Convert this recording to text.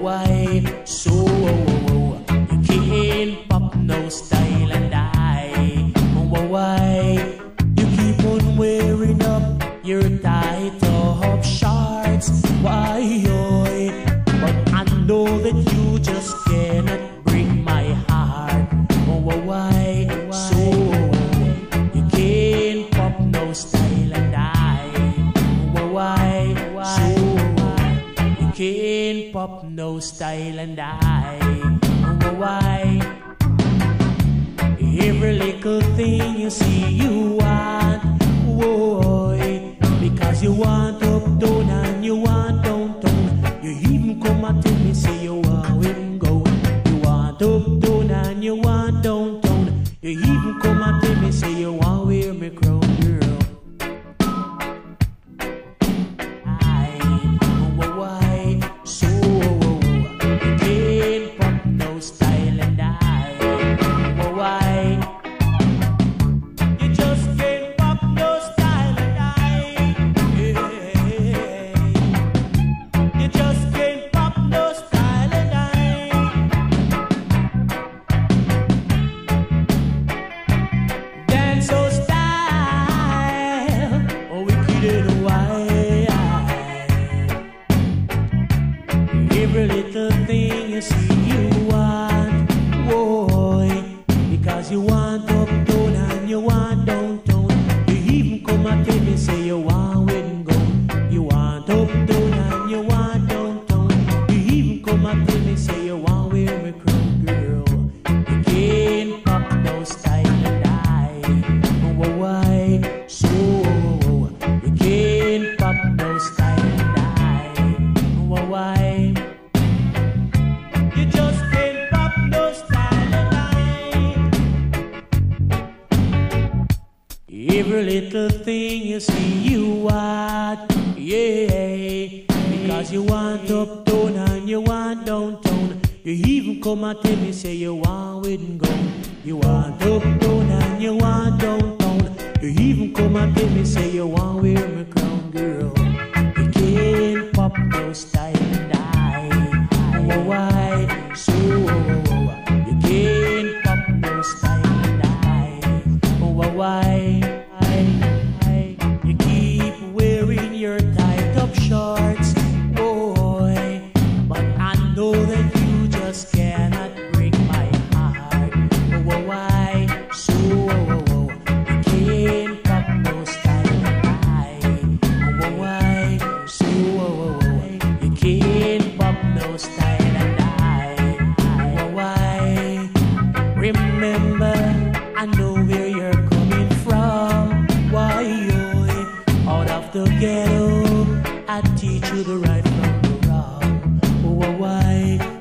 Why So pop no style and I. know Why? Every little thing you see you want, whoa, because you want up, down, and you want downtown. You even come and tell me, say you want him go. You want up, down, and you want downtown. You even come and tell me, say you want wear me crown, little thing you see you want, yeah. Because you want uptown and you want downtown. You even come and tell me, say you want wedding gown. You want uptown and you want downtown. You even come and tell me, say you want wear me crown. Remember, I know where you're coming from. Why you out of the ghetto? I teach you the right from the wrong. Why?